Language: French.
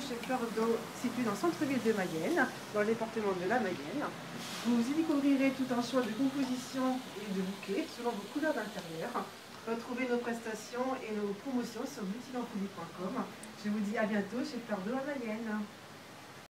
chez Fleur d'Eau, situé dans le centre-ville de Mayenne, dans le département de la Mayenne. Vous y découvrirez tout un choix de composition et de bouquets selon vos couleurs d'intérieur. Retrouvez nos prestations et nos promotions sur multidenfolie.com. Je vous dis à bientôt chez Fleur d'Eau à Mayenne.